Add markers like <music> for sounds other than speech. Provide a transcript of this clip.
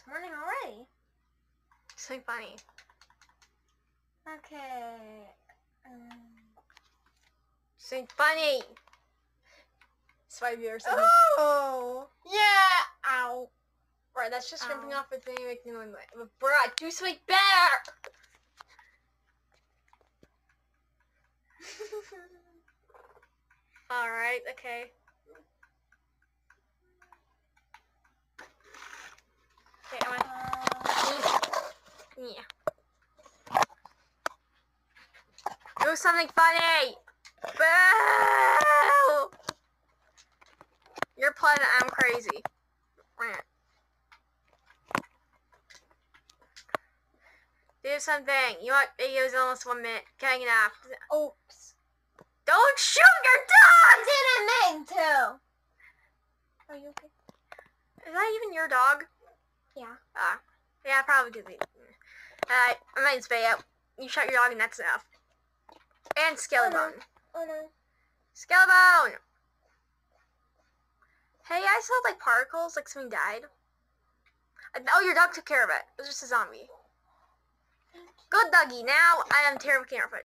it's morning already. Something funny. Okay. Um, Something funny. Swipe something. oh. Yeah. Ow. Right, that's just ripping Ow. off the thing and making noise. But bruh, do something better. <laughs> All right. Okay. Okay, I'm gonna. Yeah. Do something funny! Boo! You're pleasant, I'm crazy. Do something. You want videos in almost one minute. Cutting it off. Oops. Don't shoot your dog! I didn't mean to. Are you okay? Is that even your dog? Yeah. Ah. Yeah, probably could be. Alright, I'm to spay out. You shot your dog and that's enough. And Skellebone. Oh no. Oh, Skellebone! Hey, I saw like particles, like something died. Oh, your dog took care of it. It was just a zombie. Good doggy. Now I am terrible camera footage.